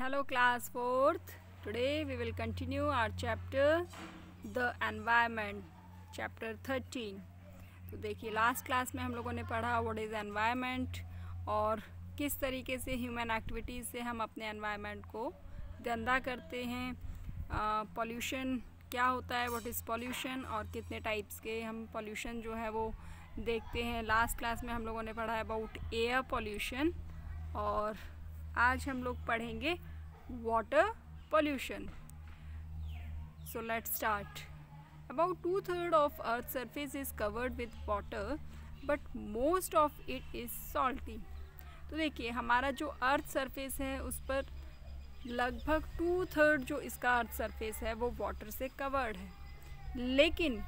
Hello, class 4th. Today we will continue our chapter, The Environment, chapter 13. तो देखिए last class में हम लोगों ने पढ़ा व्हाट इज़ एनवायरनमेंट और किस तरीके से ह्यूमन एक्टिविटीज़ से हम अपने एनवायरनमेंट को गंदा करते हैं पॉल्यूशन क्या होता है व्हाट इज़ पॉल्यूशन और कितने टाइप्स के हम पॉल्यूशन जो है वो देखते हैं लास्ट क्लास में हम लोगों ने पढ़ा है अबाउट एयर पॉल्यूशन और आज हम लोग पढ़ेंगे water pollution so let's start about two third of earth surface is covered with water but most of it is salty तो देखिए, हमारा जो अर्थ सरफेस है, उस पर लगभग टू थर्ड जो इसका अर्थ सरफेस है, वो वाटर से कवर्ड है. लेकिन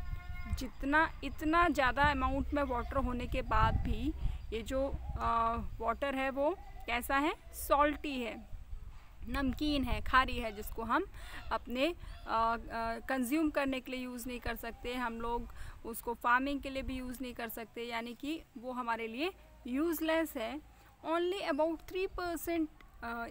जितना, इतना ज़्यादा अमाउंट में वाटर होने के बाद भी ये जो वाटर है वो कैसा है? सॉल्टी है. नमकीन है, खारी है, जिसको हम अपने कंज्यूम करने के लिए यूज़ नहीं कर सकते, हम लोग उसको फ़ार्मिंग के लिए भी यूज़ नहीं कर सकते, यानी कि वो हमारे लिए यूज़लेस है। Only about three percent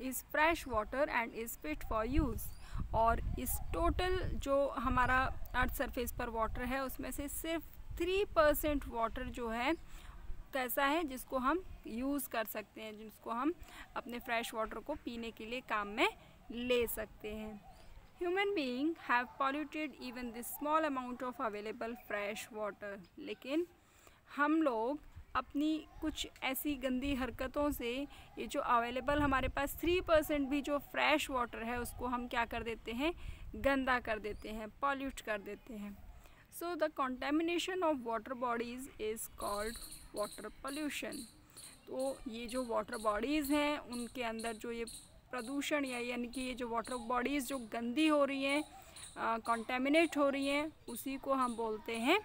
is fresh water and is fit for use और इस टोटल जो हमारा अर्थ सरफेस पर वाटर है, उसमें से सिर्फ़ थ्री परसेंट वाटर जो है कैसा है जिसको हम यूज़ कर सकते हैं, जिसको हम अपने फ्रेश वाटर को पीने के लिए काम में ले सकते हैं। Human being have polluted even this small amount of available fresh water लेकिन हम लोग अपनी कुछ ऐसी गंदी हरकतों से ये जो अवेलेबल हमारे पास थ्री परसेंट भी जो फ्रेश वाटर है, उसको हम क्या कर देते हैं? गंदा कर देते हैं पॉल्यूट कर देते हैं। So the contamination of water bodies is called water pollution तो ये जो वाटर बॉडीज़ हैं, उनके अंदर जो ये प्रदूषण या यानी कि ये जो वाटर बॉडीज़ जो गंदी हो रही हैं कॉन्टेमिनेट हो रही हैं, उसी को हम बोलते हैं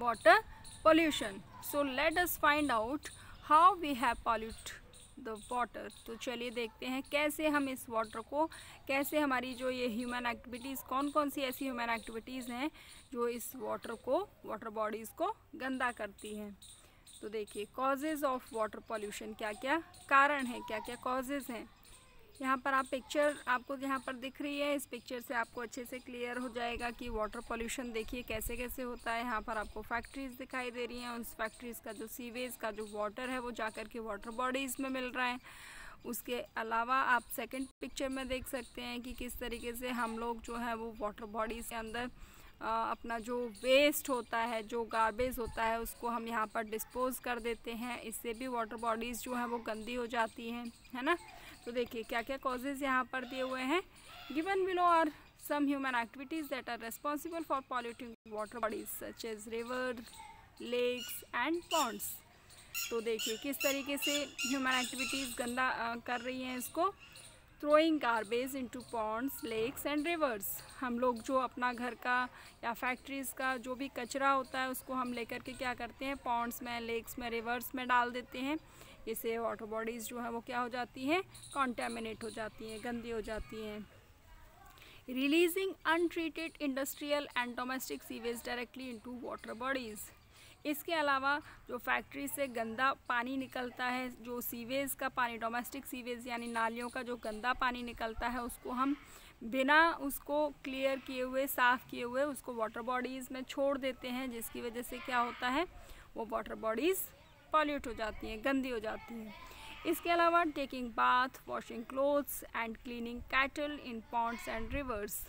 water pollution so let us find out how we have pollute the water तो चलिए देखते हैं कैसे हम इस वाटर को, कैसे हमारी जो ये ह्यूमन एक्टिविटीज़ कौन कौन सी ऐसी ह्यूमन एक्टिविटीज़ हैं जो इस वाटर को वाटर बॉडीज़ को गंदा करती हैं। तो देखिए कॉजेज़ ऑफ़ वाटर पॉल्यूशन क्या क्या कारण हैं क्या क्या कॉजेज़ हैं। यहाँ पर आप पिक्चर आपको यहाँ पर दिख रही है, इस पिक्चर से आपको अच्छे से क्लियर हो जाएगा कि वाटर पोल्यूशन देखिए कैसे कैसे होता है। यहाँ पर आपको फैक्ट्रीज़ दिखाई दे रही हैं। उस फैक्ट्रीज़ का जो सीवेज का जो वाटर है, वो जाकर के वाटर बॉडीज़ में मिल रहा है। उसके अलावा आप सेकंड पिक्चर में देख सकते हैं कि किस तरीके से हम लोग जो है, वो वाटर बॉडीज़ के अंदर अपना जो वेस्ट होता है, जो गार्बेज होता है, उसको हम यहाँ पर डिस्पोज़ कर देते हैं। इससे भी वाटर बॉडीज़ जो हैं, वो गंदी हो जाती हैं, है ना? तो देखिए क्या क्या कॉजेज़ यहाँ पर दिए हुए हैं। Given below are some human activities that are responsible for polluting water bodies such as river lakes and ponds तो देखिए, किस तरीके से ह्यूमन एक्टिविटीज़ गंदा कर रही हैं इसको? Throwing garbage into ponds lakes and rivers हम लोग जो अपना घर का या फैक्ट्रीज़ का जो भी कचरा होता है, उसको हम लेकर के क्या करते हैं? पॉन्ड्स में लेक्स में रिवर्स में डाल देते हैं। इससे वाटर बॉडीज़ जो हैं वो क्या हो जाती हैं? कॉन्टेमिनेट हो जाती हैं, गंदी हो जाती हैं। Releasing untreated industrial and domestic sewage directly into water bodies इसके अलावा जो फैक्ट्री से गंदा पानी निकलता है, जो सीवेज का पानी डोमेस्टिक सीवेज यानी नालियों का जो गंदा पानी निकलता है, उसको हम बिना उसको क्लियर किए हुए, साफ़ किए हुए उसको वाटर बॉडीज़ में छोड़ देते हैं, जिसकी वजह से क्या होता है? वो वाटर बॉडीज़ पॉल्यूट हो जाती हैं, गंदी हो जाती हैं। इसके अलावा taking bath washing clothes and cleaning cattle in ponds and rivers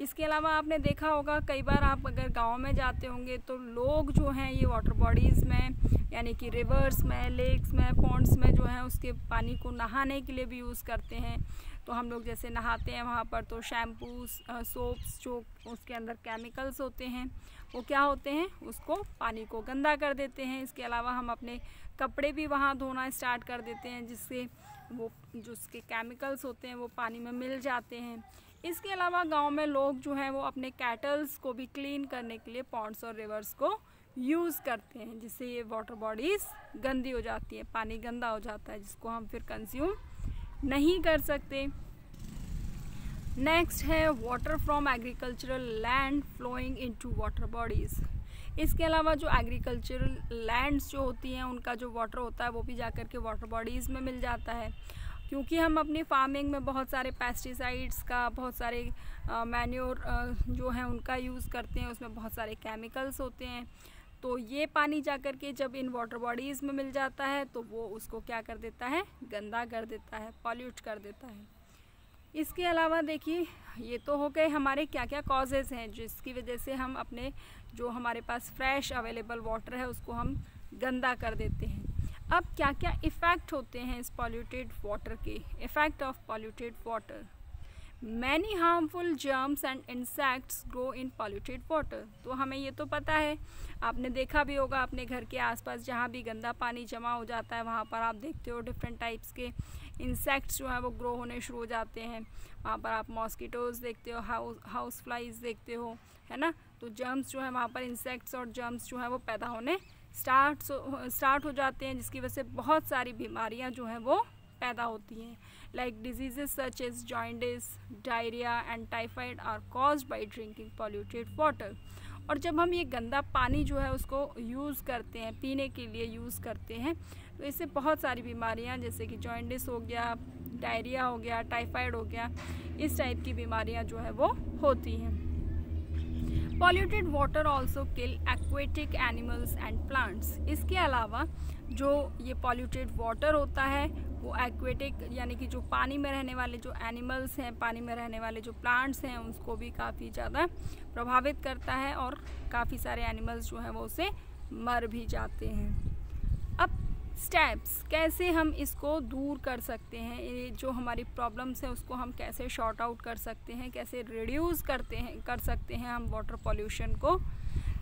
इसके अलावा आपने देखा होगा, कई बार आप अगर गाँव में जाते होंगे तो लोग जो हैं ये वाटर बॉडीज़ में, यानी कि रिवर्स में लेक्स में पॉन्ड्स में जो है उसके पानी को नहाने के लिए भी यूज़ करते हैं। तो हम लोग जैसे नहाते हैं वहाँ पर तो शैम्पू सोप्स जो उसके अंदर केमिकल्स होते हैं वो क्या होते हैं, उसको पानी को गंदा कर देते हैं। इसके अलावा हम अपने कपड़े भी वहाँ धोना स्टार्ट कर देते हैं, जिससे वो जो उसके केमिकल्स होते हैं वो पानी में मिल जाते हैं। इसके अलावा गाँव में लोग जो हैं, वो अपने कैटल्स को भी क्लीन करने के लिए पॉन्ड्स और रिवर्स को यूज़ करते हैं, जिससे ये वाटर बॉडीज़ गंदी हो जाती है, पानी गंदा हो जाता है, जिसको हम फिर कंज्यूम नहीं कर सकते। नेक्स्ट है water from agricultural land flowing into water bodies इसके अलावा जो एग्रीकल्चरल लैंड्स जो होती हैं, उनका जो वाटर होता है, वो भी जाकर के वाटर बॉडीज़ में मिल जाता है। क्योंकि हम अपनी फ़ार्मिंग में बहुत सारे पेस्टिसाइड्स का, बहुत सारे मैन्योर जो हैं, उनका यूज़ करते हैं। उसमें बहुत सारे केमिकल्स होते हैं। तो ये पानी जा कर के जब इन वाटर बॉडीज़ में मिल जाता है तो वो उसको क्या कर देता है? गंदा कर देता है पॉल्यूट कर देता है। इसके अलावा देखिए, ये तो हो गए हमारे क्या क्या कॉजेज़ हैं, जिसकी वजह से हम अपने जो हमारे पास फ्रेश अवेलेबल वाटर है, उसको हम गंदा कर देते हैं। अब क्या क्या इफ़ेक्ट होते हैं इस पॉल्यूटेड वाटर के? Effect of polluted water many harmful germs and insects grow in polluted water तो हमें ये तो पता है। आपने देखा भी होगा, अपने घर के आसपास जहाँ भी गंदा पानी जमा हो जाता है, वहाँ पर आप देखते हो डिफरेंट टाइप्स के इंसेक्ट्स जो हैं वो ग्रो होने शुरू हो जाते हैं। वहाँ पर आप मॉस्किटोज़ देखते हो हाउस हाउस फ्लाइज देखते हो, है ना? तो जर्म्स जो है वहाँ पर इंसेक्ट्स और जर्म्स जो है वो पैदा होने स्टार्ट स्टार्ट हो जाते हैं, जिसकी वजह से बहुत सारी बीमारियाँ जो हैं वो पैदा होती हैं। Like disease such as jaundice diarrhoea and typhoid are cause by drinking polluted water और जब हम ये गंदा पानी जो है उसको यूज़ करते हैं, पीने के लिए यूज़ करते हैं तो इससे बहुत सारी बीमारियाँ, जैसे कि जॉइंडिस हो गया, डायरिया हो गया, टाइफाइड हो गया, इस टाइप की बीमारियाँ जो है वो होती हैं। Polluted water also kill aquatic animals and plants इसके अलावा जो ये पॉल्यूटेड वाटर होता है वो एक्वेटिक यानी कि जो पानी में रहने वाले जो एनिमल्स हैं, पानी में रहने वाले जो प्लांट्स हैं, उसको भी काफ़ी ज़्यादा प्रभावित करता है और काफ़ी सारे एनिमल्स जो हैं वो उसे मर भी जाते हैं। अब स्टेप्स कैसे हम इसको दूर कर सकते हैं? ये जो हमारी प्रॉब्लम्स हैं, उसको हम कैसे शॉर्ट आउट कर सकते हैं? कैसे रिड्यूस करते हैं, कर सकते हैं हम वाटर पॉल्यूशन को?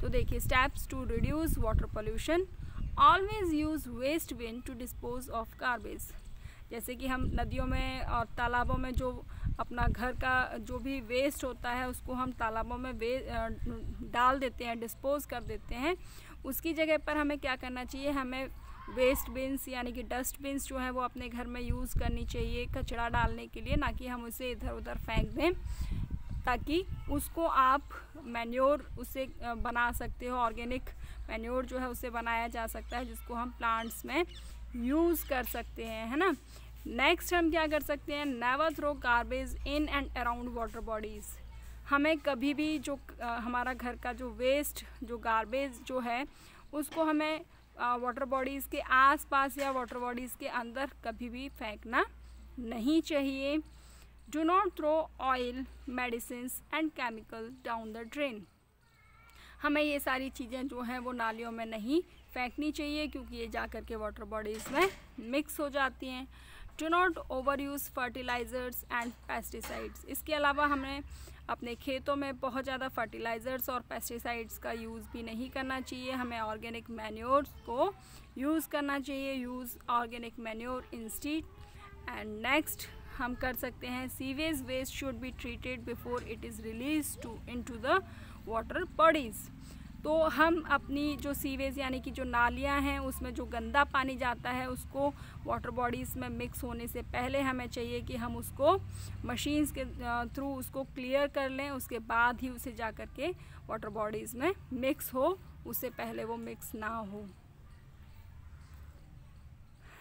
तो देखिए steps to reduce water pollution always use waste bin to dispose of garbage जैसे कि हम नदियों में और तालाबों में जो अपना घर का जो भी वेस्ट होता है, उसको हम तालाबों में वे डाल देते हैं डिस्पोज कर देते हैं। उसकी जगह पर हमें क्या करना चाहिए? हमें वेस्ट बिन्स यानी कि डस्ट बिन्स जो है, वो अपने घर में यूज़ करनी चाहिए कचरा डालने के लिए, ना कि हम उसे इधर उधर फेंक दें, ताकि उसको आप मैन्योर उसे बना सकते हो ऑर्गेनिक मैन्योर जो है, उसे बनाया जा सकता है, जिसको हम प्लांट्स में यूज़ कर सकते हैं है ना? नेक्स्ट हम क्या कर सकते हैं? Never throw garbage in and around water bodies हमें कभी भी जो आ, हमारा घर का जो वेस्ट जो गार्बेज जो है उसको हमें वाटर बॉडीज़ के आसपास या वाटर बॉडीज़ के अंदर कभी भी फेंकना नहीं चाहिए। Do not throw oil medicine and chemical down the drain हमें ये सारी चीज़ें जो हैं वो नालियों में नहीं फेंकनी चाहिए क्योंकि ये जा कर के वाटर बॉडीज़ में मिक्स हो जाती हैं। Do not over use fertilisers and pesticides इसके अलावा हमें अपने खेतों में बहुत ज़्यादा फर्टिलाइज़र्स और पेस्टिसाइड्स का यूज़ भी नहीं करना चाहिए। हमें ऑर्गेनिक मैन्योर्स को यूज़ करना चाहिए। Use organic manure instead and next हम कर सकते हैं sewage waste should be treated before it is release to into the water bodies तो हम अपनी जो सीवेज यानी कि जो नालियाँ हैं उसमें जो गंदा पानी जाता है उसको वाटर बॉडीज़ में मिक्स होने से पहले हमें चाहिए कि हम उसको मशीन्स के थ्रू उसको क्लियर कर लें उसके बाद ही उसे जा कर के वाटर बॉडीज़ में मिक्स हो उससे पहले वो मिक्स ना हो।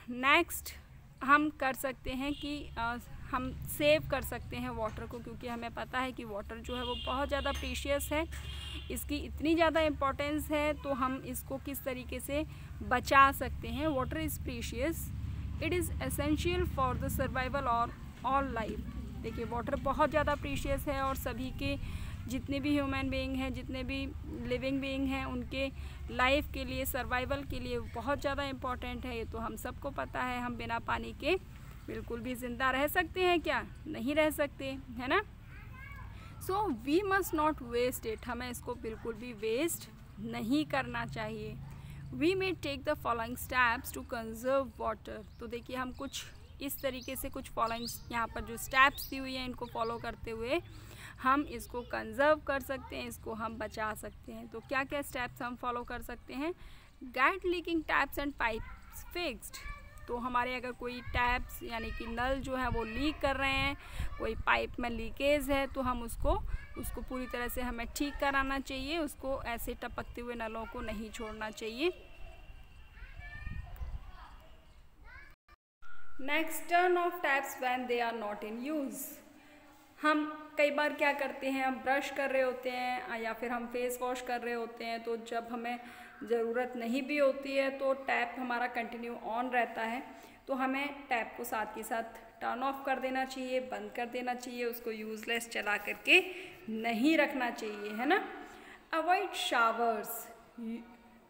नेक्स्ट हम कर सकते हैं कि आ, हम सेव कर सकते हैं वाटर को क्योंकि हमें पता है कि वाटर जो है वो बहुत ज़्यादा प्रीशियस है। इसकी इतनी ज़्यादा इम्पोर्टेंस है तो हम इसको किस तरीके से बचा सकते हैं? Water is precious it is essential for the survival और ऑल लाइफ देखिए वाटर बहुत ज़्यादा प्रीशियस है और सभी के जितने भी ह्यूमन बीइंग हैं, जितने भी लिविंग बीइंग हैं, उनके लाइफ के लिए सर्वाइवल के लिए बहुत ज़्यादा इंपॉर्टेंट है। ये तो हम सबको पता है, हम बिना पानी के बिल्कुल भी ज़िंदा रह सकते हैं क्या? नहीं रह सकते, है ना? So we must not waste it हमें इसको बिल्कुल भी वेस्ट नहीं करना चाहिए। We may take the following steps to conserve water तो देखिए, हम कुछ इस तरीके से कुछ फॉलोइंग यहाँ पर जो स्टेप्स दी हुई हैं, इनको फॉलो करते हुए हम इसको कंजर्व कर सकते हैं, इसको हम बचा सकते हैं। तो क्या क्या स्टेप्स हम फॉलो कर सकते हैं? Get leaking taps and pipes fixed तो हमारे अगर कोई टैप्स यानी कि नल जो है वो लीक कर रहे हैं, कोई पाइप में लीकेज है तो हम उसको उसको पूरी तरह से हमें ठीक कराना चाहिए, उसको ऐसे टपकते हुए नलों को नहीं छोड़ना चाहिए। Next turn off taps when they are not in use हम कई बार क्या करते हैं, हम ब्रश कर रहे होते हैं या फिर हम फेस वॉश कर रहे होते हैं तो जब हमें ज़रूरत नहीं भी होती है तो टैप हमारा कंटिन्यू ऑन रहता है। तो हमें टैप को साथ के साथ टर्न ऑफ़ कर देना चाहिए, बंद कर देना चाहिए, उसको यूज़लेस चला करके नहीं रखना चाहिए, है ना? अवॉइड शावर्स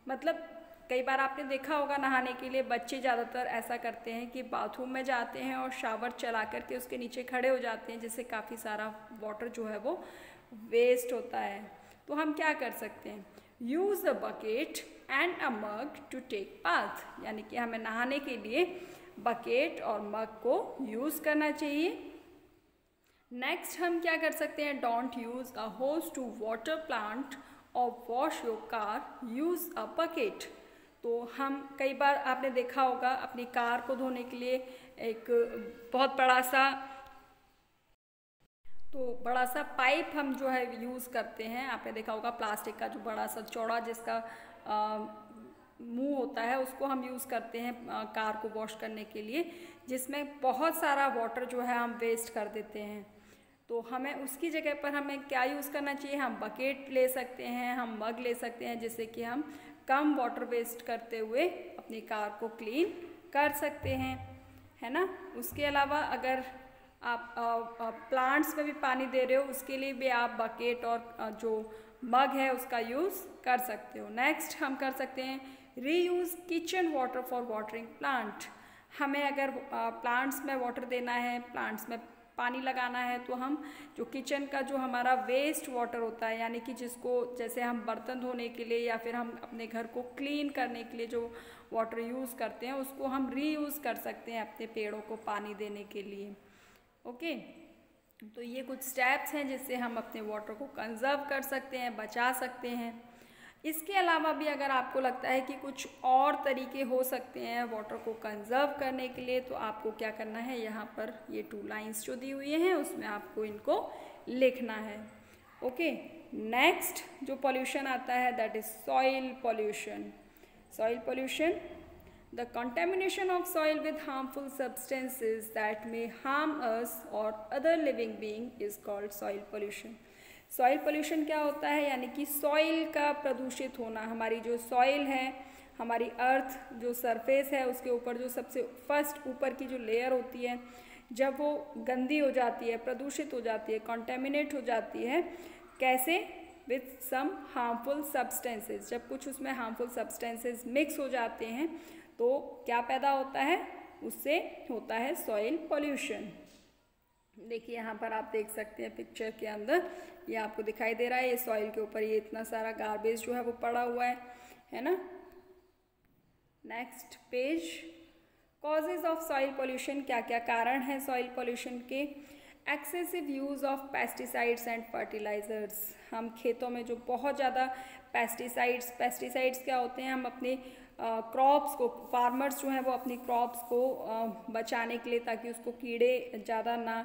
मतलब कई बार आपने देखा होगा नहाने के लिए बच्चे ज़्यादातर ऐसा करते हैं कि बाथरूम में जाते हैं और शावर चला करके उसके नीचे खड़े हो जाते हैं, जिससे काफ़ी सारा वाटर जो है वो वेस्ट होता है। तो हम क्या कर सकते हैं? Use a bucket and a mug to take bath यानी कि हमें नहाने के लिए बकेट और मग को यूज़ करना चाहिए। नेक्स्ट हम क्या कर सकते हैं? Don't use a hose to water plant और wash your car use a bucket तो हम कई बार आपने देखा होगा, अपनी कार को धोने के लिए एक बहुत बड़ा सा तो बड़ा सा पाइप हम जो है यूज़ करते हैं। आपने देखा होगा प्लास्टिक का जो बड़ा सा चौड़ा जिसका मुँह होता है उसको हम यूज़ करते हैं आ, कार को वॉश करने के लिए जिसमें बहुत सारा वाटर जो है हम वेस्ट कर देते हैं। तो हमें उसकी जगह पर हमें क्या यूज़ करना चाहिए? हम बकेट ले सकते हैं हम मग ले सकते हैं जिससे कि हम कम वाटर वेस्ट करते हुए अपनी कार को क्लीन कर सकते हैं है ना? उसके अलावा अगर आप प्लांट्स में भी पानी दे रहे हो, उसके लिए भी आप बकेट और जो मग है उसका यूज़ कर सकते हो। नेक्स्ट हम कर सकते हैं reuse kitchen water for watering plant हमें अगर प्लांट्स में वाटर देना है प्लांट्स में पानी लगाना है तो हम जो किचन का जो हमारा वेस्ट वाटर होता है, यानी कि जिसको जैसे हम बर्तन धोने के लिए या फिर हम अपने घर को क्लीन करने के लिए जो वाटर यूज़ करते हैं, उसको हम रीयूज़ कर सकते हैं अपने पेड़ों को पानी देने के लिए। ओके तो ये कुछ स्टेप्स हैं जिससे हम अपने वाटर को कंजर्व कर सकते हैं, बचा सकते हैं। इसके अलावा भी अगर आपको लगता है कि कुछ और तरीके हो सकते हैं वाटर को कंजर्व करने के लिए तो आपको क्या करना है? यहाँ पर ये टू लाइंस जो दी हुई हैं, उसमें आपको इनको लिखना है। ओके नेक्स्ट जो पॉल्यूशन आता है that is soil pollution soil pollution the contamination of soil with harmful substances that may harm us और other living being is called soil pollution soil pollution क्या होता है? यानी कि सॉइल का प्रदूषित होना, हमारी जो सॉइल है, हमारी अर्थ जो सरफेस है, उसके ऊपर जो सबसे फ़र्स्ट ऊपर की जो लेयर होती है, जब वो गंदी हो जाती है, प्रदूषित हो जाती है कॉन्टेमिनेट हो जाती है, कैसे? विथ सम हार्मफुल सब्सटेंसेस जब कुछ उसमें हार्मफुल सब्सटेंसेस मिक्स हो जाते हैं तो क्या पैदा होता है? उससे होता है सॉइल पॉल्यूशन देखिए, यहाँ पर आप देख सकते हैं पिक्चर के अंदर। ये आपको दिखाई दे रहा है, ये सॉइल के ऊपर ये इतना सारा गार्बेज जो है वो पड़ा हुआ है। है ना? Next page causes of soil pollution क्या क्या कारण है सॉइल पॉल्यूशन के? Excessive use of pesticides and fertilisers हम खेतों में जो बहुत ज़्यादा पेस्टिसाइड्स पेस्टिसाइड्स क्या होते हैं? हम अपने क्रॉप्स को फार्मर्स जो हैं वो अपनी क्रॉप्स को बचाने के लिए ताकि उसको कीड़े ज़्यादा ना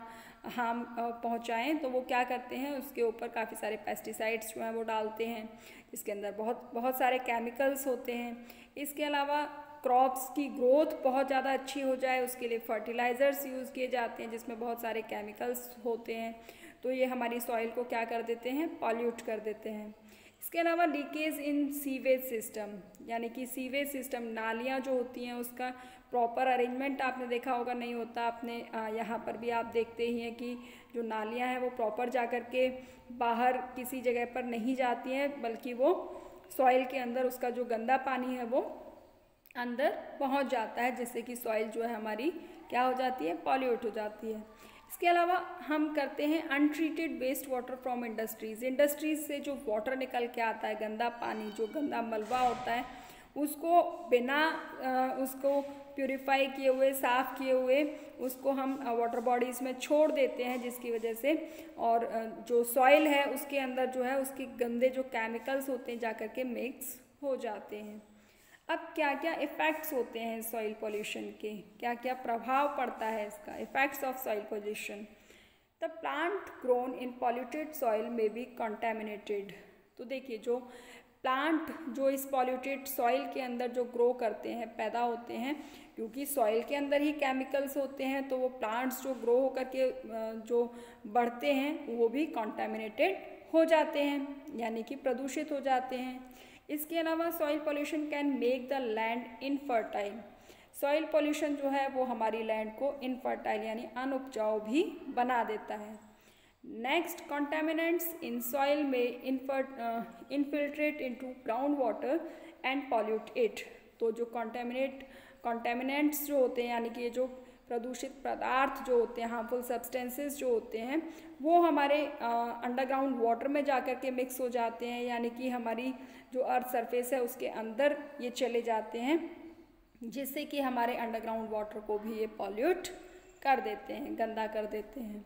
हार्म पहुँचाएँ। तो वो क्या करते हैं, उसके ऊपर काफ़ी सारे पेस्टिसाइड्स जो हैं वो डालते हैं। इसके अंदर बहुत बहुत सारे केमिकल्स होते हैं। इसके अलावा क्रॉप्स की ग्रोथ बहुत ज़्यादा अच्छी हो जाए, उसके लिए फर्टिलाइज़र्स यूज़ किए जाते हैं, जिसमें बहुत सारे केमिकल्स होते हैं। तो ये हमारी सॉइल को क्या कर देते हैं पॉल्यूट कर देते हैं। इसके अलावा लीकेज इन सीवेज सिस्टम यानी कि सीवेज सिस्टम नालियाँ जो होती हैं, उसका प्रॉपर अरेंजमेंट आपने देखा होगा, नहीं होता। आपने यहाँ पर भी आप देखते ही हैं कि जो नालियाँ हैं वो प्रॉपर जा कर के बाहर किसी जगह पर नहीं जाती हैं, बल्कि वो सॉइल के अंदर उसका जो गंदा पानी है वो अंदर पहुँच जाता है, जिससे कि सॉइल जो है हमारी क्या हो जाती है पॉल्यूट हो जाती है। इसके अलावा हम करते हैं untreated waste water from industries industries से जो वाटर निकल के आता है, गंदा पानी, जो गंदा मलबा होता है, उसको बिना उसको प्योरीफाई किए हुए, साफ़ किए हुए, उसको हम वाटर बॉडीज़ में छोड़ देते हैं, जिसकी वजह से, और जो सॉइल है, उसके अंदर जो है, उसके गंदे जो केमिकल्स होते हैं जा के मिक्स हो जाते हैं। अब क्या क्या इफ़ेक्ट्स होते हैं सॉइल पोल्यूशन के? क्या क्या प्रभाव पड़ता है इसका? Effects of soil pollution the plant grown in polluted soil में बी कंटेमिनेटेड तो देखिए, जो प्लांट जो इस पॉल्यूटेड सॉइल के अंदर जो ग्रो करते हैं, पैदा होते हैं, क्योंकि सॉइल के अंदर ही केमिकल्स होते हैं तो वो प्लांट्स जो ग्रो होकर के जो बढ़ते हैं, वो भी कॉन्टेमिनेटेड हो जाते हैं, यानी कि प्रदूषित हो जाते हैं। इसके अलावा soil pollution can make the land infertile soil pollution जो है वो हमारी लैंड को इनफर्टाइल यानी अनउपजाऊ भी बना देता है। नेक्स्ट कॉन्टेमिनेंट्स इन सॉइल में infiltrate into ground water and pollute it तो जो कॉन्टेमिनेट कॉन्टेमिनेंट्स जो होते हैं, यानी कि ये जो प्रदूषित पदार्थ जो होते हैं हार्मफुल सब्सटेंसेस जो होते हैं, वो हमारे अंडरग्राउंड वाटर में जा कर के मिक्स हो जाते हैं, यानी कि हमारी जो अर्थ सरफेस है, उसके अंदर ये चले जाते हैं, जिससे कि हमारे अंडरग्राउंड वाटर को भी ये पॉल्यूट कर देते हैं, गंदा कर देते हैं।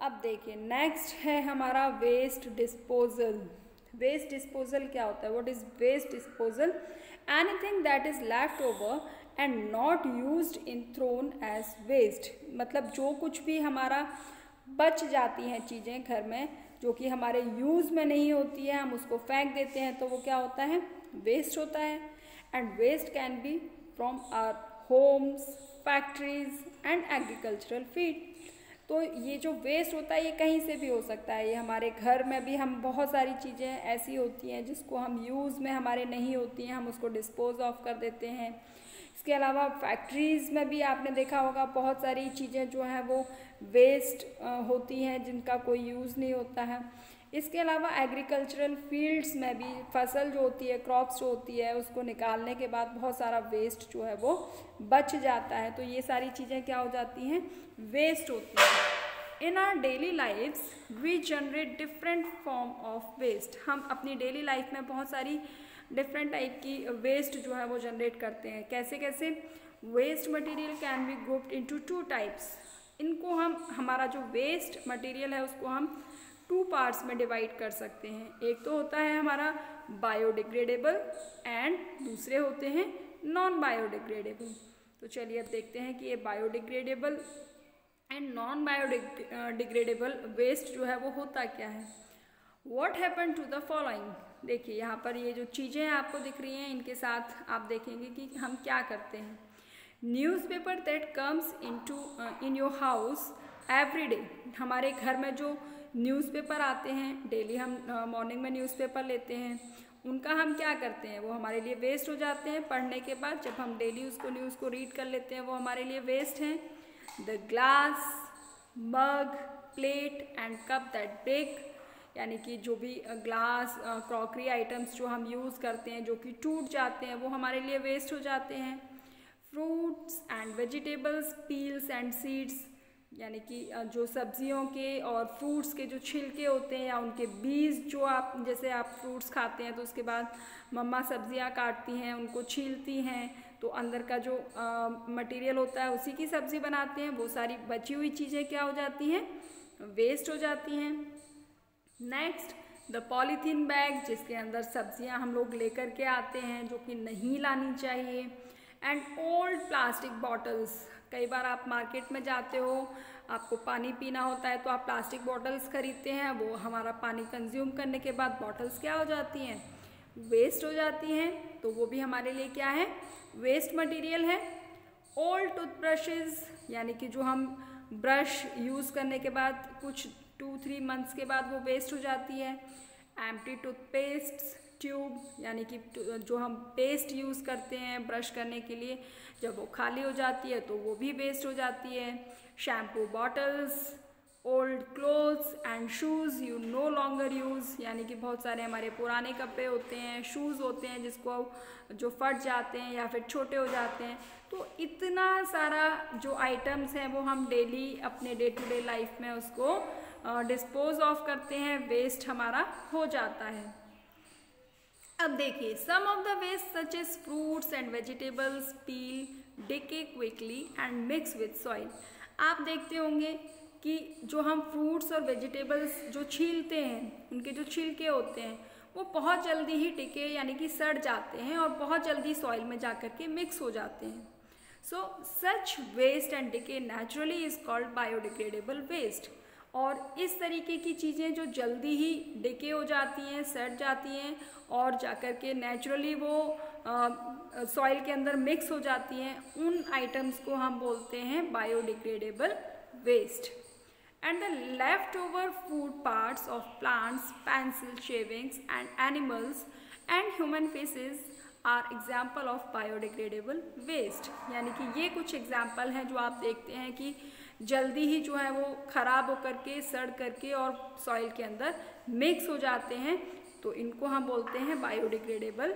अब देखिए नेक्स्ट है हमारा वेस्ट डिस्पोजल वेस्ट डिस्पोजल क्या होता है? What is waste disposal anything that is left over and not use in thrown as waste मतलब जो कुछ भी हमारा बच जाती हैं चीज़ें घर में जो कि हमारे यूज़ में नहीं होती है, हम उसको फेंक देते हैं तो वो क्या होता है? वेस्ट होता है। And waste can be from our homes factories and agricultural field तो ये जो वेस्ट होता है, ये कहीं से भी हो सकता है। ये हमारे घर में भी हम बहुत सारी चीज़ें ऐसी होती हैं जिसको हम यूज़ में हमारे नहीं होती हैं, हम उसको डिस्पोज ऑफ़ कर देते हैं। इसके अलावा फैक्ट्रीज़ में भी आपने देखा होगा बहुत सारी चीज़ें जो हैं वो वेस्ट होती हैं, जिनका कोई यूज़ नहीं होता है। इसके अलावा एग्रीकल्चरल फील्ड्स में भी फ़सल जो होती है क्रॉप्स जो होती है, उसको निकालने के बाद बहुत सारा वेस्ट जो है वो बच जाता है। तो ये सारी चीज़ें क्या हो जाती हैं? वेस्ट होती हैं। In our daily life we generate different form of waste हम अपनी डेली लाइफ में बहुत सारी डिफरेंट टाइप की वेस्ट जो है वो जनरेट करते हैं। कैसे कैसे? Waste material can be grouped into two types इनको हम, हमारा जो वेस्ट मटेरियल है उसको हम टू पार्ट्स में डिवाइड कर सकते हैं। एक तो होता है हमारा बायोडिग्रेडेबल एंड दूसरे होते हैं नॉन बायोडिग्रेडेबल तो चलिए अब देखते हैं कि ये biodegradable and non biodegradable waste जो है वो होता क्या है। What happen to the following देखिए यहाँ पर ये जो चीज़ें आपको दिख रही हैं इनके साथ आप देखेंगे कि हम क्या करते हैं। Newspaper that comes into in your house every day हमारे घर में जो न्यूज़पेपर आते हैं डेली हम मॉर्निंग uh, में न्यूज़पेपर लेते हैं उनका हम क्या करते हैं? वो हमारे लिए वेस्ट हो जाते हैं। पढ़ने के बाद जब हम डेली उसको न्यूज़ को रीड कर लेते हैं वो हमारे लिए वेस्ट हैं। The glass mug plate and cup that break यानी कि जो भी ग्लास क्रॉकरी आइटम्स जो हम यूज़ करते हैं, जो कि टूट जाते हैं, वो हमारे लिए वेस्ट हो जाते हैं। Fruits and vegetables peels and seeds यानी कि जो सब्जियों के और फ्रूट्स के जो छिलके होते हैं या उनके बीज जो आप, जैसे आप फ्रूट्स खाते हैं तो उसके बाद मम्मा सब्ज़ियाँ काटती हैं, उनको छीलती हैं तो अंदर का जो मटेरियल होता है, उसी की सब्ज़ी बनाते हैं, वो सारी बची हुई चीज़ें क्या हो जाती हैं? वेस्ट हो जाती हैं। नेक्स्ट द पॉलीथीन बैग जिसके अंदर सब्ज़ियाँ हम लोग लेकर के आते हैं, जो कि नहीं लानी चाहिए। एंड ओल्ड प्लास्टिक बॉटल्स कई बार आप मार्केट में जाते हो, आपको पानी पीना होता है तो आप प्लास्टिक बॉटल्स खरीदते हैं, वो हमारा पानी कंज्यूम करने के बाद बॉटल्स क्या हो जाती हैं? वेस्ट हो जाती हैं तो वो भी हमारे लिए क्या है? वेस्ट मटेरियल है। ओल्ड टूथब्रशेज़ यानी कि जो हम ब्रश यूज़ करने के बाद कुछ टू थ्री मंथ्स के बाद वो वेस्ट हो जाती है। एम्प्टी टूथपेस्ट ट्यूब यानी कि जो हम पेस्ट यूज़ करते हैं ब्रश करने के लिए, जब वो खाली हो जाती है तो वो भी वेस्ट हो जाती है। Shampoo bottles old clothes and shoes you no longer use यानी कि बहुत सारे हमारे पुराने कपड़े होते हैं शूज़ होते हैं जिसको जो फट जाते हैं या फिर छोटे हो जाते हैं। तो इतना सारा जो आइटम्स हैं वो हम डेली अपने डे टू डे लाइफ में उसको डिस्पोज ऑफ़ करते हैं वेस्ट हमारा हो जाता है। अब देखिए some of the waste such as fruits and vegetables peel decay quickly and mix with soil आप देखते होंगे कि जो हम फ्रूट्स और वेजिटेबल्स जो छीलते हैं, उनके जो छिलके होते हैं, वो बहुत जल्दी ही टिके यानी कि सड़ जाते हैं और बहुत जल्दी सॉइल में जा कर के मिक्स हो जाते हैं। So such waste and decay naturally is called biodegradable waste और इस तरीके की चीज़ें जो जल्दी ही डिके हो जाती हैं, सड़ जाती हैं और जाकर के नेचुरली वो सॉइल के अंदर मिक्स हो जाती हैं, उन आइटम्स को हम बोलते हैं biodegradable waste and the left over food parts of plants pencil shavings and animals and human faeces are example of biodegradable waste यानी कि ये कुछ एग्ज़ाम्पल हैं जो आप देखते हैं कि जल्दी ही जो है वो ख़राब होकर के, सड़ करके और सॉइल के अंदर मिक्स हो जाते हैं। तो इनको हम बोलते हैं बायोडिग्रेडेबल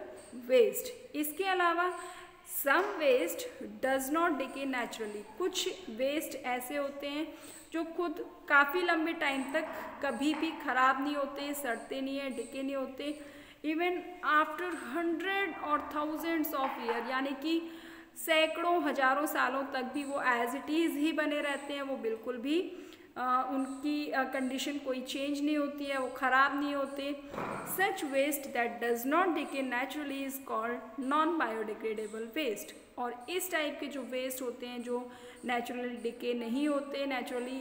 वेस्ट इसके अलावा some waste does not decay naturally कुछ वेस्ट ऐसे होते हैं जो खुद काफ़ी लंबे टाइम तक कभी भी ख़राब नहीं होते, सड़ते नहीं हैं डिके नहीं होते। इवन आफ्टर हंड्रेड और थाउजेंड्स ऑफ़ ईयर यानी कि सैकड़ों हज़ारों सालों तक भी वो एज इट इज़ ही बने रहते हैं वो बिल्कुल भी आ, उनकी कंडीशन कोई चेंज नहीं होती है वो ख़राब नहीं होते। Such waste that does not decay naturally is called non biodegradable waste और इस टाइप के जो वेस्ट होते हैं जो नेचुरली डिके नहीं होते नेचुरली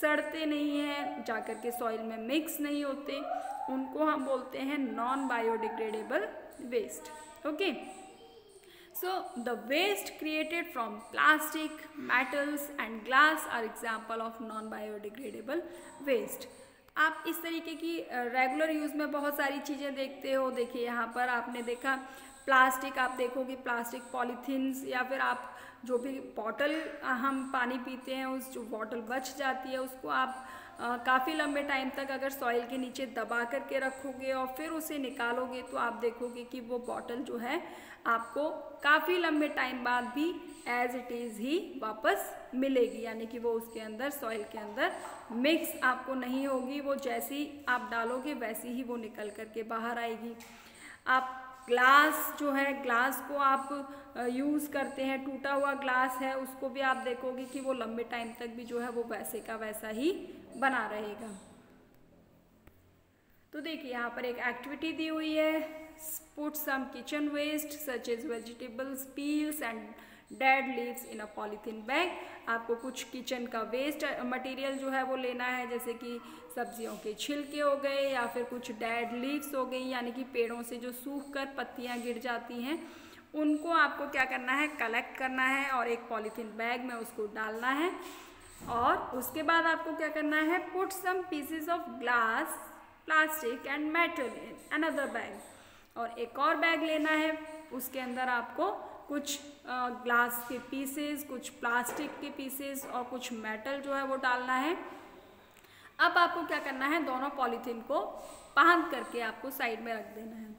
सड़ते नहीं हैं जाकर के सॉइल में मिक्स नहीं होते उनको हम बोलते हैं non biodegradable waste okay the waste created from plastic metals and glass are example of non biodegradable waste आप इस तरीके की रेगुलर यूज़ में बहुत सारी चीज़ें देखते हो। देखिए, यहाँ पर आपने देखा प्लास्टिक आप देखोगे प्लास्टिक पॉलीथीन्स या फिर आप जो भी बॉटल हम पानी पीते हैं, उस जो बॉटल बच जाती है, उसको आप काफ़ी लंबे टाइम तक अगर सॉइल के नीचे दबा करके रखोगे और फिर उसे निकालोगे तो आप देखोगे कि वो बॉटल जो है आपको काफ़ी लंबे टाइम बाद भी एज इट इज़ ही वापस मिलेगी। यानी कि वो उसके अंदर सॉइल के अंदर मिक्स आपको नहीं होगी। वो जैसी आप डालोगे, वैसी ही वो निकल करके बाहर आएगी। आप ग्लास जो है, ग्लास को आप यूज़ करते हैं, टूटा हुआ ग्लास है, उसको भी आप देखोगे कि वो लंबे टाइम तक भी जो है, वो वैसे का वैसा ही बना रहेगा। तो देखिए, यहाँ पर एक एक्टिविटी दी हुई है put some kitchen waste such as vegetables peels and dead leaves in a polythene bag आपको कुछ किचन का वेस्ट मटेरियल जो है, वो लेना है, जैसे कि सब्जियों के छिलके हो गए या फिर कुछ डेड लीव्स हो गई, यानी कि पेड़ों से जो सूख कर पत्तियाँ गिर जाती हैं, उनको आपको क्या करना है? कलेक्ट करना है और एक पॉलीथीन बैग में उसको डालना है और उसके बाद आपको क्या करना है? Put some pieces of glass plastic and metal in another bag और एक और बैग लेना है। उसके अंदर आपको कुछ ग्लास के पीसेस कुछ प्लास्टिक के पीसेस और कुछ मेटल जो है वो डालना है। अब आपको क्या करना है? दोनों पॉलीथीन को बाँध करके आपको साइड में रख देना है।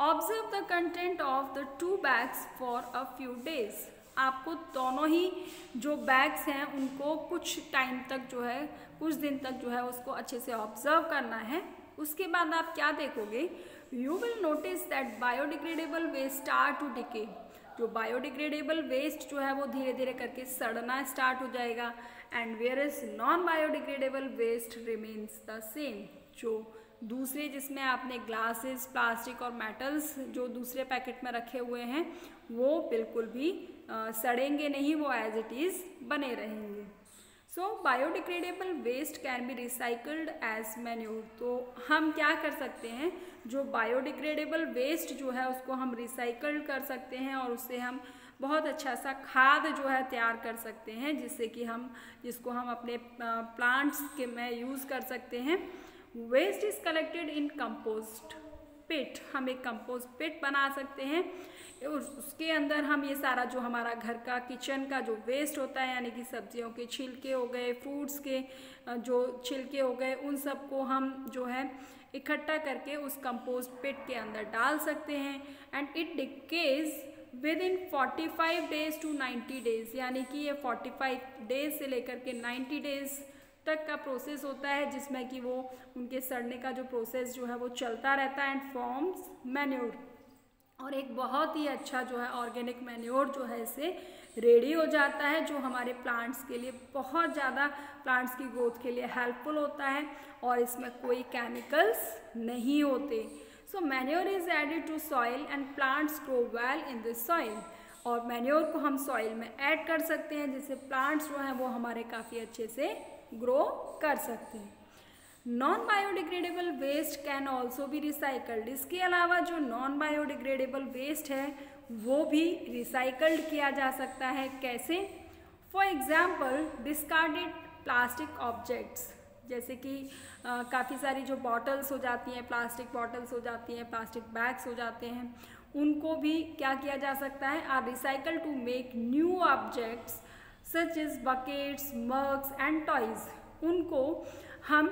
Observe the content of the two bags for a few days आपको दोनों ही जो बैग्स हैं, उनको कुछ टाइम तक जो है, कुछ दिन तक जो है, उसको अच्छे से ऑब्ज़र्व करना है। उसके बाद आप क्या देखोगे? You will notice that biodegradable waste start to decay जो बायोडिग्रेडेबल वेस्ट जो है, वो धीरे धीरे करके सड़ना स्टार्ट हो जाएगा। And whereas non biodegradable waste remains the same जो दूसरे जिसमें आपने ग्लासेस प्लास्टिक और मेटल्स जो दूसरे पैकेट में रखे हुए हैं वो बिल्कुल भी आ, सड़ेंगे नहीं वो एज इट इज़ बने रहेंगे। So biodegradable waste can be recycled as manure तो हम क्या कर सकते हैं? जो बायोडिग्रेडेबल वेस्ट जो है उसको हम रिसाइकल कर सकते हैं और उससे हम बहुत अच्छा सा खाद जो है तैयार कर सकते हैं, जिससे कि हम, जिसको हम अपने प्लांट्स के में यूज़ कर सकते हैं। Waste is collected in compost pit हम एक कंपोस्ट पिट बना सकते हैं। उसके अंदर हम ये सारा जो हमारा घर का किचन का जो वेस्ट होता है, यानी कि सब्जियों के छिलके हो गए फ्रूट्स के जो छिलके हो गए, उन सबको हम जो है इकट्ठा करके उस कंपोस्ट पिट के अंदर डाल सकते हैं। And it decays within forty five days to ninety days यानी कि ये फोर्टी फाइव डेज़ से लेकर के नाइन्टी डेज़ तक का प्रोसेस होता है, जिसमें कि वो उनके सड़ने का जो प्रोसेस जो है वो चलता रहता है एंड फॉर्म्स मैन्योर और एक बहुत ही अच्छा जो है ऑर्गेनिक मैन्योर जो है इसे रेडी हो जाता है, जो हमारे प्लांट्स के लिए, बहुत ज़्यादा प्लांट्स की ग्रोथ के लिए हेल्पफुल होता है और इसमें कोई केमिकल्स नहीं होते। So manure is added to soil and plants grow well in this soil और मैन्योर को हम सॉइल में ऐड कर सकते हैं, जिससे प्लांट्स जो हैं वो हमारे काफ़ी अच्छे से ग्रो कर सकते हैं। Non biodegradable waste can also भी रिसाइकल्ड इसके अलावा जो नॉन बायोडिग्रेडेबल वेस्ट है, वो भी रिसाइकल्ड किया जा सकता है। कैसे? For example discarded plastic objects जैसे कि काफ़ी सारी जो बॉटल्स हो जाती हैं प्लास्टिक बॉटल्स हो जाती हैं प्लास्टिक बैग्स हो जाते हैं, उनको भी क्या किया जा सकता है? Are recycle to make new objects such as buckets mugs and toys उनको हम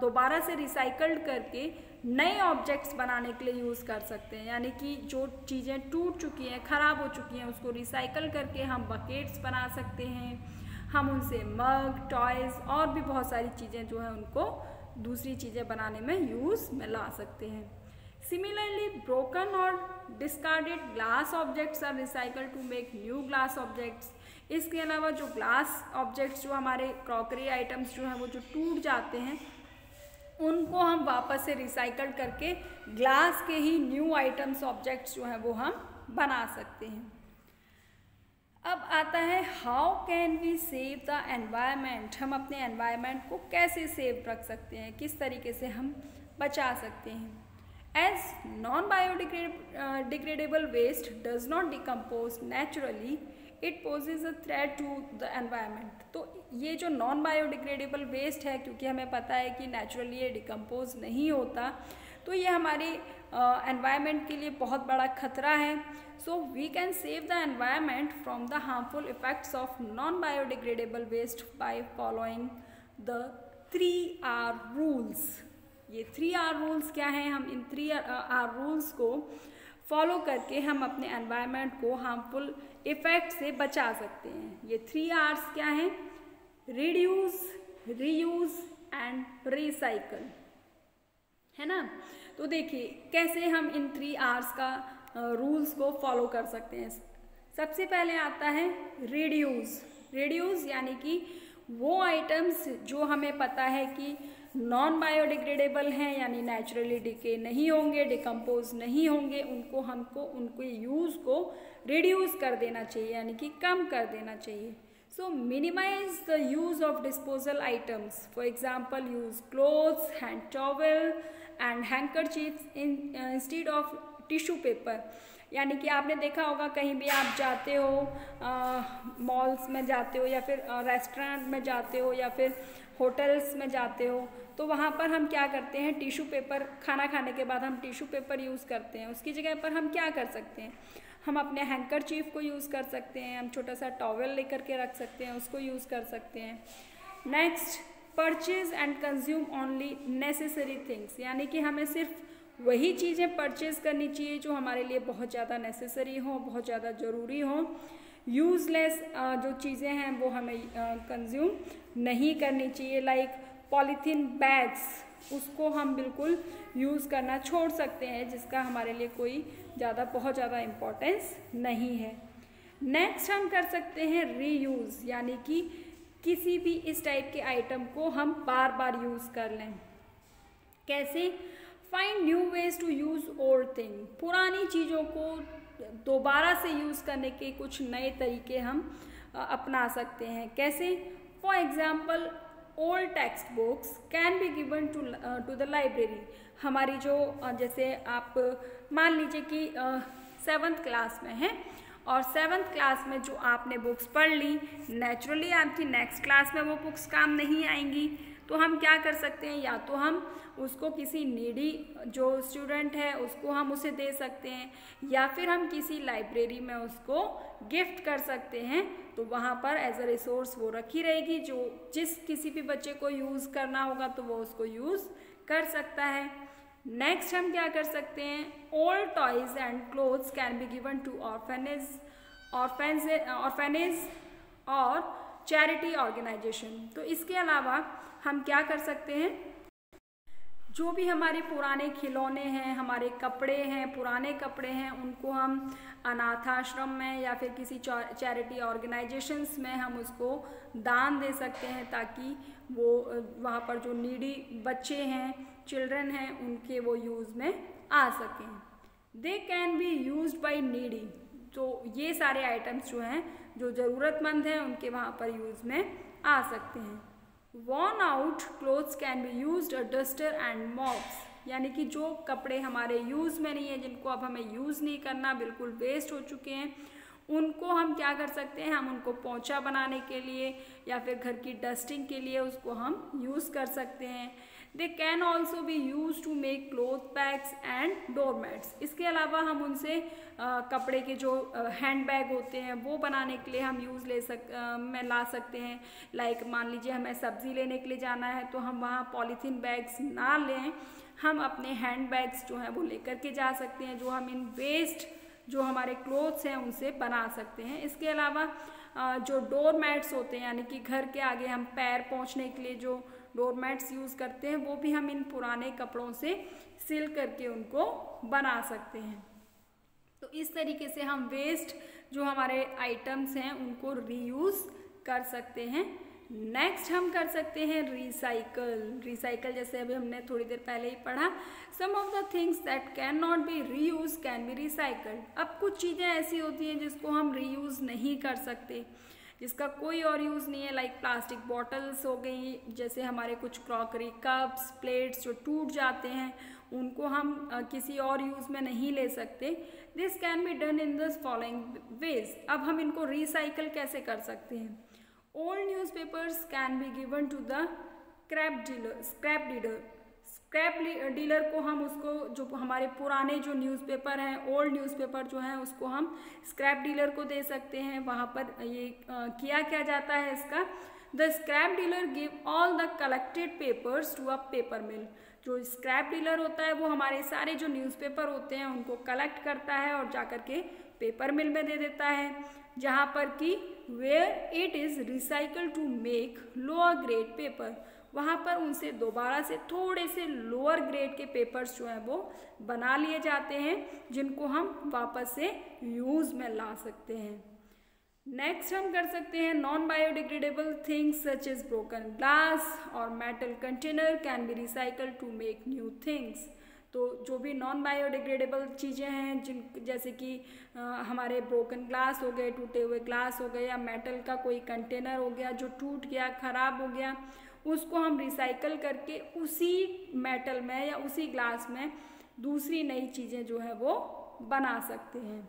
दोबारा से रिसाइकल्ड करके नए ऑब्जेक्ट्स बनाने के लिए यूज़ कर सकते हैं। यानी कि जो चीज़ें टूट चुकी हैं, ख़राब हो चुकी हैं, उसको रिसाइकल करके हम बकेट्स बना सकते हैं। हम उनसे मग टॉयज़ और भी बहुत सारी चीज़ें जो है उनको दूसरी चीज़ें बनाने में यूज़ में ला सकते हैं। सिमिलरली ब्रोकन और discarded glass objects are recycle to make new glass objects इसके अलावा जो ग्लास ऑब्जेक्ट्स जो हमारे क्रॉकरी आइटम्स जो हैं वो जो टूट जाते हैं, उनको हम वापस से रिसाइकल करके ग्लास के ही न्यू आइटम्स ऑब्जेक्ट्स जो हैं वो हम बना सकते हैं। अब आता है how can we save the environment हम अपने एनवायरमेंट को कैसे सेव रख सकते हैं? किस तरीके से हम बचा सकते हैं? As non biodegradable waste does not decompose naturally it poses a threat to the environment तो ये जो नॉन बायोडिग्रेडेबल वेस्ट है क्योंकि हमें पता है कि नेचुरली ये डिकम्पोज नहीं होता तो ये हमारे एनवायरनमेंट uh, के लिए बहुत बड़ा खतरा है। So we can save the environment from the harmful effects of non biodegradable waste by following the three R rules ये थ्री आर रूल्स क्या हैं? हम इन थ्री आर रूल्स को फॉलो करके हम अपने एनवायरनमेंट को हार्मफुल इफ़ेक्ट से बचा सकते हैं। ये थ्री आर्स क्या हैं? रिड्यूस रीयूज एंड रिसाइकल है ना? तो देखिए, कैसे हम इन थ्री आर्स का रूल्स को फॉलो कर सकते हैं। सबसे पहले आता है रिड्यूस रिड्यूस यानी कि वो आइटम्स जो हमें पता है कि नॉन बायोडिग्रेडेबल हैं, यानी नेचुरली डिके नहीं होंगे डिकम्पोज नहीं होंगे, उनको हमको, उनके यूज़ को रिड्यूस कर देना चाहिए, यानी कि कम कर देना चाहिए। So minimise the use of disposal items for example use clothes hand towel and handkerchiefs in instead of tissue paper. यानी कि आपने देखा होगा, कहीं भी आप जाते हो मॉल्स में जाते हो या फिर रेस्टोरेंट में जाते हो या फिर होटल्स में जाते हो तो वहाँ पर हम क्या करते हैं, टिश्यू पेपर, खाना खाने के बाद हम टिश्यू पेपर यूज़ करते हैं। उसकी जगह पर हम क्या कर सकते हैं, हम अपने हैंकर चीफ को यूज़ कर सकते हैं, हम छोटा सा टॉवल लेकर के रख सकते हैं, उसको यूज़ कर सकते हैं। Next purchase and consume only necessary things यानी कि हमें सिर्फ़ वही चीज़ें परचेज करनी चाहिए जो हमारे लिए बहुत ज़्यादा नेसेसरी हो, बहुत ज़्यादा ज़रूरी हो। यूज़लेस जो चीज़ें हैं, वो हमें कंज्यूम नहीं करनी चाहिए। लाइक पॉलीथीन बैग्स उसको हम बिल्कुल यूज़ करना छोड़ सकते हैं, जिसका हमारे लिए कोई ज़्यादा, बहुत ज़्यादा इम्पोर्टेंस नहीं है। नेक्स्ट हम कर सकते हैं रीयूज़ यानी कि किसी भी इस टाइप के आइटम को हम बार बार यूज़ कर लें। कैसे? Find new ways to use old thing पुरानी चीज़ों को दोबारा से यूज़ करने के कुछ नए तरीके हम अपना सकते हैं। कैसे? For example old text books can be given to to the library हमारी जो जैसे आप मान लीजिए कि सेवन्थ क्लास में हैं और सेवन्थ क्लास में जो आपने बुक्स पढ़ ली नेचुरली आपकी नेक्स्ट क्लास में वो बुक्स काम नहीं आएँगी। तो हम क्या कर सकते हैं? या तो हम उसको किसी नीडी जो स्टूडेंट है, उसको हम उसे दे सकते हैं, या फिर हम किसी लाइब्रेरी में उसको गिफ्ट कर सकते हैं तो वहाँ पर एज अ रिसोर्स वो रखी रहेगी, जो जिस किसी भी बच्चे को यूज़ करना होगा तो वो उसको यूज़ कर सकता है। नेक्स्ट हम क्या कर सकते हैं? Old toys and clothes can be given to orphanage orphanage orphanage और चैरिटी ऑर्गेनाइजेशन तो इसके अलावा हम क्या कर सकते हैं? जो भी हमारे पुराने खिलौने हैं, हमारे कपड़े हैं, पुराने कपड़े हैं, उनको हम अनाथाश्रम में या फिर किसी चैरिटी ऑर्गेनाइजेशंस में हम उसको दान दे सकते हैं ताकि वो, वहाँ पर जो नीडी बच्चे हैं, चिल्ड्रन हैं, उनके वो यूज़ में आ सकें। They can be use by needy तो ये सारे आइटम्स जो हैं, जो ज़रूरतमंद हैं, उनके वहाँ पर यूज़ में आ सकते हैं। Worn out clothes can be use a duster and mops यानी कि जो कपड़े हमारे यूज़ में नहीं है, जिनको अब हमें यूज़ नहीं करना, बिल्कुल वेस्ट हो चुके हैं, उनको हम क्या कर सकते हैं? हम उनको पोंछा बनाने के लिए या फिर घर की डस्टिंग के लिए उसको हम यूज़ कर सकते हैं। They can also be use to make cloth bags and door mats इसके अलावा हम उनसे आ, कपड़े के जो हैंड बैग होते हैं वो बनाने के लिए हम यूज़ ले सक आ, में ला सकते हैं। लाइक like, मान लीजिए हमें सब्ज़ी लेने के लिए जाना है तो हम वहाँ पॉलीथीन बैग्स ना लें। हम अपने हैंड बैग्स जो हैं वो लेकर के जा सकते हैं जो हम इन वेस्ट जो हमारे क्लोथ्स हैं उनसे बना सकते हैं। इसके अलावा जो डोर मैट्स होते हैं यानी कि घर के आगे हम पैर पहुँचने के लिए जो डोर मैट्स यूज़ करते हैं, वो भी हम इन पुराने कपड़ों से सिल करके उनको बना सकते हैं। तो इस तरीके से हम वेस्ट जो हमारे आइटम्स हैं, उनको रीयूज़ कर सकते हैं। नेक्स्ट हम कर सकते हैं रिसाइकल रिसाइकल जैसे अभी हमने थोड़ी देर पहले ही पढ़ा। Some of the things that can not be reuse can be recycled अब कुछ चीज़ें ऐसी होती हैं जिसको हम रीयूज़ नहीं कर सकते। जिसका कोई और यूज़ नहीं है लाइक प्लास्टिक बॉटल्स हो गई, जैसे हमारे कुछ क्रॉकरी कप्स प्लेट्स जो टूट जाते हैं, उनको हम किसी और यूज़ में नहीं ले सकते। This can be done in this following ways अब हम इनको रिसाइकल कैसे कर सकते हैं? Old newspapers can be given to the crap dealer scrap dealer scrap dealer को हम उसको जो हमारे पुराने जो न्यूज़पेपर हैं ओल्ड न्यूज़पेपर जो हैं उसको हम स्क्रैप डीलर को दे सकते हैं। वहाँ पर ये आ, किया क्या जाता है इसका? The scrap dealer give all the collected papers to a paper mill. जो स्क्रैप डीलर होता है वो हमारे सारे जो न्यूज़पेपर होते हैं उनको कलेक्ट करता है और जाकर के पेपर मिल में दे देता है। जहाँ पर कि where it is recycle to make lower grade paper. वहाँ पर उनसे दोबारा से थोड़े से लोअर ग्रेड के पेपर्स जो हैं वो बना लिए जाते हैं जिनको हम वापस से यूज़ में ला सकते हैं। नेक्स्ट हम कर सकते हैं non biodegradable things such is broken glass और metal container can be recycle to make new things तो जो भी नॉन बायोडिग्रेडेबल चीज़ें हैं जिन जैसे कि आ, हमारे ब्रोकन ग्लास हो गए टूटे हुए ग्लास हो गए या मेटल का कोई कंटेनर हो गया जो टूट गया ख़राब हो गया उसको हम रिसाइकल करके उसी मेटल में या उसी ग्लास में दूसरी नई चीज़ें जो है वो बना सकते हैं।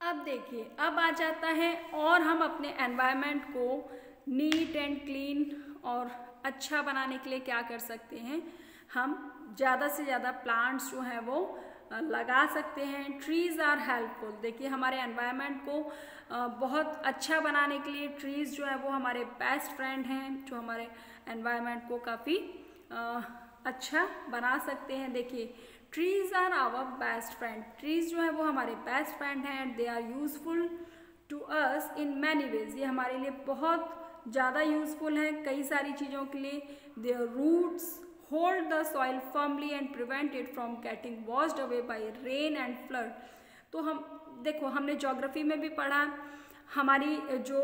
अब देखिए, अब आ जाता है और हम अपने एनवायरनमेंट को नीट एंड क्लीन और अच्छा बनाने के लिए क्या कर सकते हैं? हम ज़्यादा से ज़्यादा प्लांट्स जो हैं वो लगा सकते हैं। ट्रीज़ आर हेल्पफुल देखिए, हमारे एनवायरनमेंट को बहुत अच्छा बनाने के लिए ट्रीज़ जो है वो हमारे बेस्ट फ्रेंड हैं, जो हमारे एनवायरनमेंट को काफ़ी अच्छा बना सकते हैं। देखिए trees are our best friend trees जो है वो हमारे बेस्ट फ्रेंड हैं and they are useful to us in many ways ये हमारे लिए बहुत ज़्यादा यूज़फुल है कई सारी चीज़ों के लिए। Their roots hold the soil firmly and prevent it from getting washed away by rain and flood. तो हम देखो, हमने जोग्राफी में भी पढ़ा, हमारी जो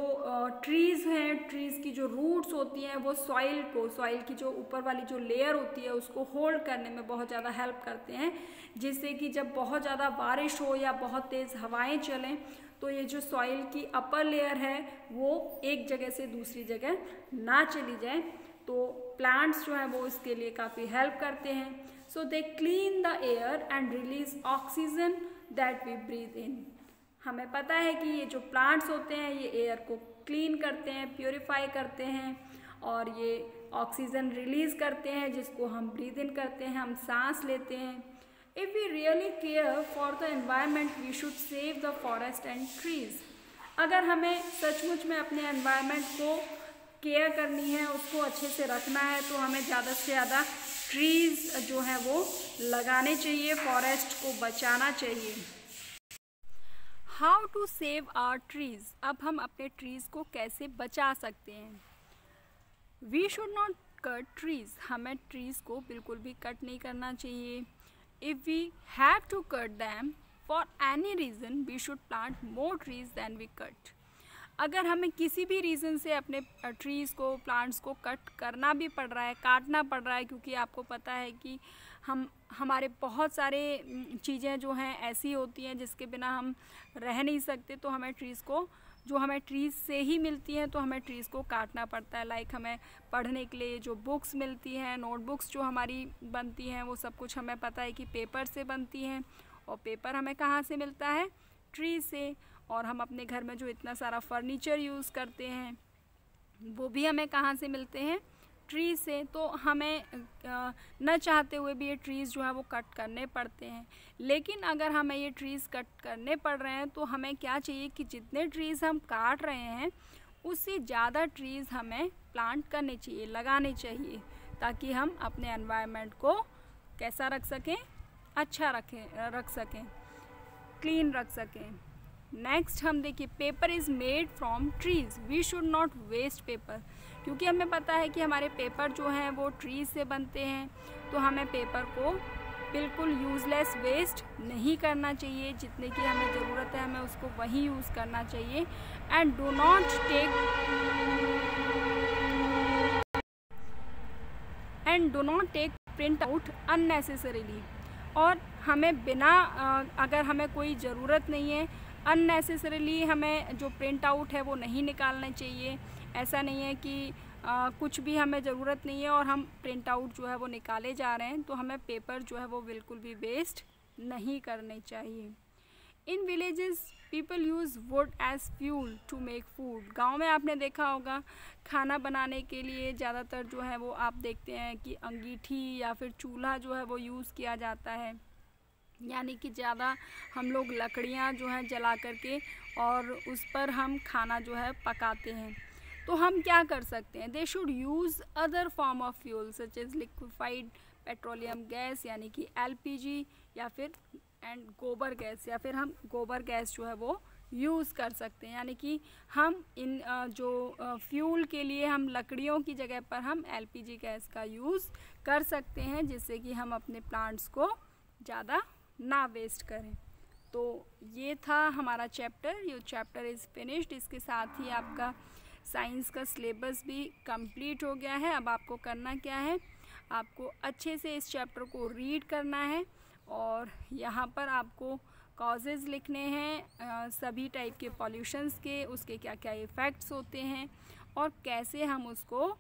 ट्रीज़ हैं ट्रीज़ की जो रूट्स होती हैं, वो सॉइल को सॉइल की जो ऊपर वाली जो लेयर होती है, उसको होल्ड करने में बहुत ज़्यादा हेल्प करते हैं। जिससे कि जब बहुत ज़्यादा बारिश हो या बहुत तेज़ हवाएँ चलें तो ये जो सॉइल की अपर लेयर है, वो एक जगह से दूसरी जगह ना चली जाए। तो प्लांट्स जो हैं, वो इसके लिए काफ़ी हेल्प करते हैं। So they clean the air and release oxygen that we breathe in हमें पता है कि ये जो प्लांट्स होते हैं, ये एयर को क्लीन करते हैं प्योरीफाई करते हैं और ये ऑक्सीजन रिलीज़ करते हैं, जिसको हम ब्रीद इन करते हैं, हम सांस लेते हैं। If we really care for the environment we should save the forest and trees अगर हमें सचमुच में अपने एनवायरमेंट को केयर करनी है, उसको अच्छे से रखना है तो हमें ज़्यादा से ज़्यादा ट्रीज़ जो है वो लगाने चाहिए फॉरेस्ट को बचाना चाहिए। How to save our trees अब हम अपने ट्रीज़ को कैसे बचा सकते हैं? We should not cut trees हमें ट्रीज़ को बिल्कुल भी कट नहीं करना चाहिए। If we have to cut them for any reason we should plant more trees than we cut अगर हमें किसी भी रीज़न से अपने ट्रीज़ को प्लांट्स को कट करना भी पड़ रहा है, काटना पड़ रहा है, क्योंकि आपको पता है कि हम, हमारे बहुत सारे चीज़ें जो हैं ऐसी होती हैं जिसके बिना हम रह नहीं सकते तो हमें ट्रीज़ को, जो हमें ट्रीज़ से ही मिलती हैं तो हमें ट्रीज़ को काटना पड़ता है। लाइक हमें पढ़ने के लिए जो बुक्स मिलती हैं नोटबुक्स जो हमारी बनती हैं, वो सब कुछ हमें पता है कि पेपर से बनती हैं, और पेपर हमें कहाँ से मिलता है? ट्री से। और हम अपने घर में जो इतना सारा फर्नीचर यूज़ करते हैं, वो भी हमें कहाँ से मिलते हैं? ट्री से। तो हमें न चाहते हुए भी ये ट्रीज़ जो है वो कट करने पड़ते हैं। लेकिन अगर हमें ये ट्रीज़ कट करने पड़ रहे हैं तो हमें क्या चाहिए कि जितने ट्रीज़ हम काट रहे हैं, उससे ज़्यादा ट्रीज़ हमें प्लांट करने चाहिए, लगाने चाहिए, ताकि हम अपने एनवायरनमेंट को कैसा रख सकें? अच्छा रखें, रख सकें क्लीन रख सकें। नेक्स्ट हम देखिए paper is made from trees we should not waste paper क्योंकि हमें पता है कि हमारे पेपर जो हैं, वो ट्रीज से बनते हैं तो हमें पेपर को बिल्कुल यूज़लेस वेस्ट नहीं करना चाहिए। जितने की हमें ज़रूरत है, हमें उसको वही यूज़ करना चाहिए। And do not take and do not take print out unnecessarily और हमें बिना अगर हमें कोई ज़रूरत नहीं है अननेसेसरीली हमें जो प्रिंट आउट है वो नहीं निकालना चाहिए। ऐसा नहीं है कि आ, कुछ भी हमें ज़रूरत नहीं है और हम प्रिंट आउट जो है वो निकाले जा रहे हैं तो हमें पेपर जो है वो बिल्कुल भी वेस्ट नहीं करने चाहिए। In villages people use wood as fuel to make food गाँव में आपने देखा होगा खाना बनाने के लिए ज़्यादातर जो है वो आप देखते हैं कि अंगीठी या फिर चूल्हा जो है वो यूज़ किया जाता है। यानी कि ज़्यादा हम लोग लकड़ियाँ जो हैं जला करके और उस पर हम खाना जो है पकाते हैं। तो हम क्या कर सकते हैं? They should use other form of fuel such as liquified petroleum gas यानी कि एलपीजी या फिर एंड गोबर गैस, या फिर हम गोबर गैस जो है वो यूज़ कर सकते हैं। यानी कि हम इन जो फ्यूल के लिए हम लकड़ियों की जगह पर हम एलपीजी गैस का यूज़ कर सकते हैं, जिससे कि हम अपने प्लांट्स को ज़्यादा ना वेस्ट करें। तो ये था हमारा चैप्टर ये चैप्टर इज़ फिनिश्ड इसके साथ ही आपका साइंस का सिलेबस भी कंप्लीट हो गया है। अब आपको करना क्या है? आपको अच्छे से इस चैप्टर को रीड करना है और यहाँ पर आपको कॉजेज़ लिखने हैं सभी टाइप के पॉल्यूशंस के, उसके क्या क्या इफ़ेक्ट्स होते हैं और कैसे हम उसको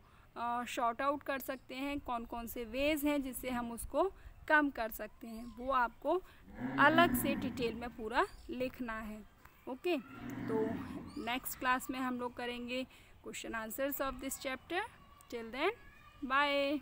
शॉर्ट आउट कर सकते हैं कौन कौन से वेज़ हैं जिससे हम उसको कम कर सकते हैं। वो आपको अलग से डिटेल में पूरा लिखना है। ओके? तो नेक्स्ट क्लास में हम लोग करेंगे question answers of this chapter till then bye